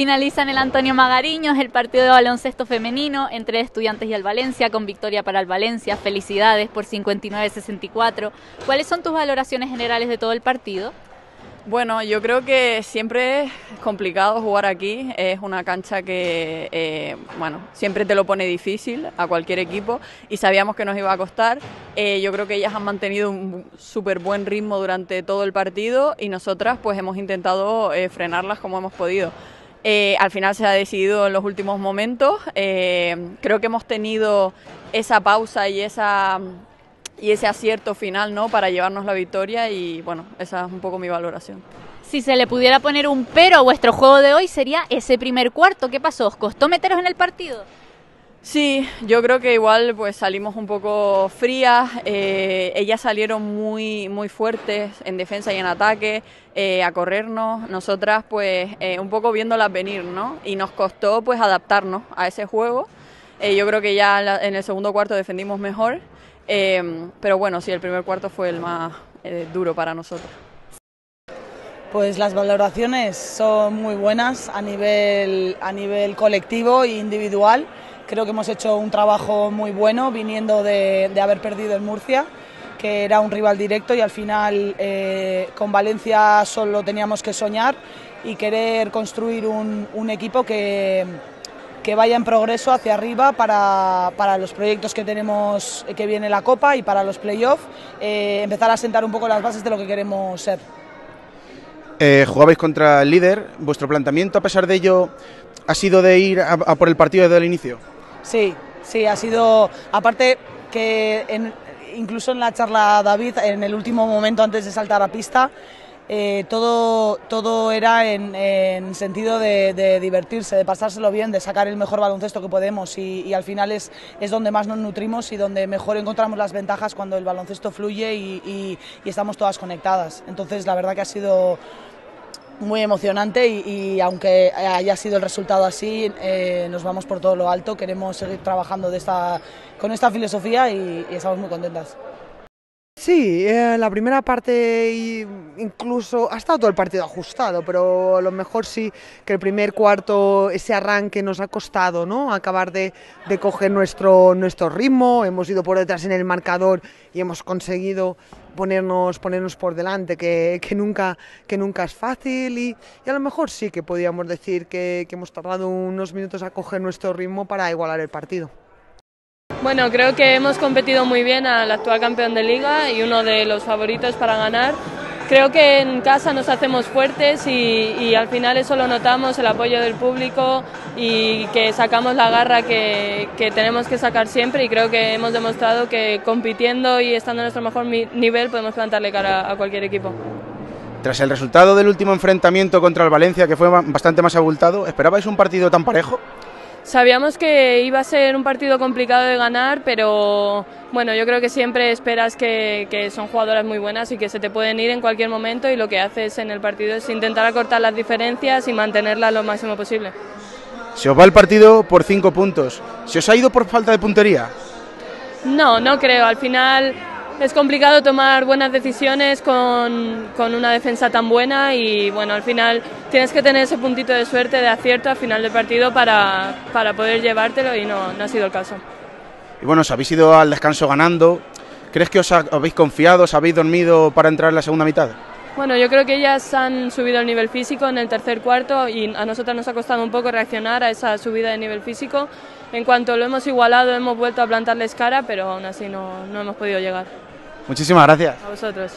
Finaliza en el Antonio Magariños el partido de baloncesto femenino entre Estudiantes y el Valencia con victoria para el Valencia. Felicidades por 59-64. ¿Cuáles son tus valoraciones generales de todo el partido? Bueno, yo creo que siempre es complicado jugar aquí. Es una cancha que, eh, bueno, siempre te lo pone difícil a cualquier equipo y sabíamos que nos iba a costar. Eh, yo creo que ellas han mantenido un súper buen ritmo durante todo el partido y nosotras pues hemos intentado eh, frenarlas como hemos podido. Al final se ha decidido en los últimos momentos. creo que hemos tenido esa pausa y ese acierto final ¿no? para llevarnos la victoria y bueno, esa es un poco mi valoración. Si se le pudiera poner un pero a vuestro juego de hoy sería ese primer cuarto. ¿Qué pasó? ¿Os costó meteros en el partido? Sí, yo creo que igual pues salimos un poco frías, eh, ellas salieron muy, muy fuertes en defensa y en ataque eh, a corrernos, nosotras pues eh, un poco viéndolas venir, ¿no? Y nos costó pues adaptarnos a ese juego. yo creo que ya en el segundo cuarto defendimos mejor pero bueno, sí, el primer cuarto fue el más duro para nosotros. Pues las valoraciones son muy buenas a nivel, a nivel colectivo e individual. Creo que hemos hecho un trabajo muy bueno viniendo de, haber perdido en Murcia, que era un rival directo y al final eh, con Valencia solo teníamos que soñar y querer construir un equipo que, que vaya en progreso hacia arriba para, para, los proyectos que tenemos, que viene la Copa y para los playoffs, eh, empezar a sentar un poco las bases de lo que queremos ser. Eh, jugabais contra el líder, vuestro planteamiento a pesar de ello ha sido de ir a, por el partido desde el inicio. Sí, sí, ha sido, aparte que incluso en la charla David, en el último momento antes de saltar a pista, eh, todo, todo era en, sentido de, divertirse, de pasárselo bien, de sacar el mejor baloncesto que podemos y, al final es, es, donde más nos nutrimos y donde mejor encontramos las ventajas cuando el baloncesto fluye y, estamos todas conectadas. Entonces la verdad que ha sido muy emocionante y, aunque haya sido el resultado así, eh, nos vamos por todo lo alto, queremos seguir trabajando de esta, con esta filosofía y estamos muy contentas. Sí, eh, la primera parte incluso ha estado todo el partido ajustado, pero a lo mejor sí que el primer cuarto, ese arranque nos ha costado, ¿no? Acabar de, coger nuestro, nuestro ritmo, hemos ido por detrás en el marcador y hemos conseguido ponernos, ponernos por delante, que, nunca, que nunca es fácil y, a lo mejor sí que podríamos decir que hemos tardado unos minutos a coger nuestro ritmo para igualar el partido. Bueno, creo que hemos competido muy bien al actual campeón de liga y uno de los favoritos para ganar. Creo que en casa nos hacemos fuertes y, al final eso lo notamos, el apoyo del público y que sacamos la garra que, tenemos que sacar siempre y creo que hemos demostrado que compitiendo y estando en nuestro mejor nivel podemos plantarle cara a cualquier equipo. Tras el resultado del último enfrentamiento contra el Valencia, que fue bastante más abultado, ¿esperabais un partido tan parejo? Sabíamos que iba a ser un partido complicado de ganar, pero bueno, yo creo que siempre esperas que, son jugadoras muy buenas y que se te pueden ir en cualquier momento y lo que haces en el partido es intentar acortar las diferencias y mantenerlas lo máximo posible. Se os va el partido por cinco puntos. ¿Se os ha ido por falta de puntería? No, no creo. Al final es complicado tomar buenas decisiones con, una defensa tan buena y bueno, al final tienes que tener ese puntito de suerte, de acierto al final del partido para, poder llevártelo y no, no ha sido el caso. Y bueno, os habéis ido al descanso ganando. ¿Crees que os habéis confiado, os habéis dormido para entrar en la segunda mitad? Bueno, yo creo que ellas han subido el nivel físico en el tercer cuarto y a nosotros nos ha costado un poco reaccionar a esa subida de nivel físico. En cuanto lo hemos igualado, hemos vuelto a plantarles cara, pero aún así no, no hemos podido llegar. Muchísimas gracias. A vosotros.